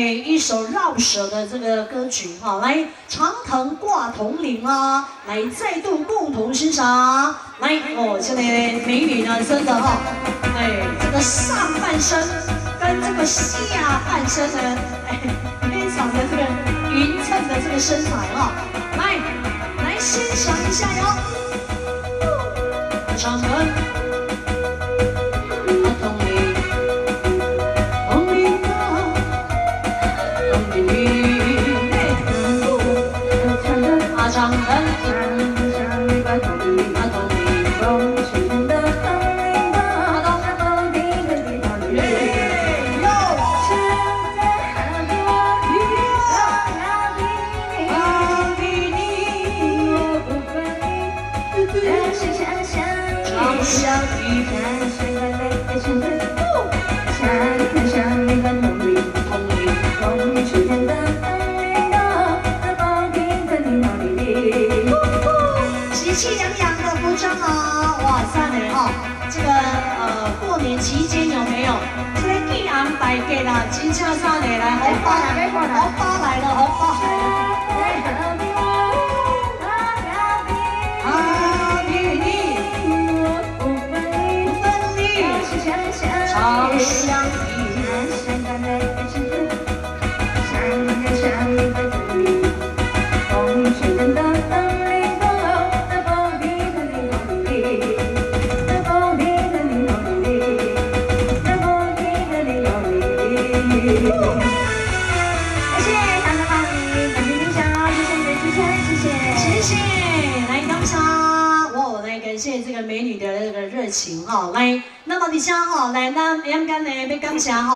给一首绕舌的这个歌曲哈来长藤挂铜铃啊来再度共同欣赏。来哦这位美女呢真的哈哎这个上半身跟这个下半身呢哎非常的这个匀称的这个身材哦来来欣赏一下哟。上的全是雨天淋不管你但是想喜气洋洋的服装啊哇塞你这个呃过年期间有没有？天气安摆给了金秋送礼来红包来红包来了红包给你不分离不分离感谢香港朋友，感谢大家，谢谢美女，谢谢。谢谢，来掌声，哇，来感谢这个美女的这个热情哈，来，那么底下哈，来那香港的，香港下哈。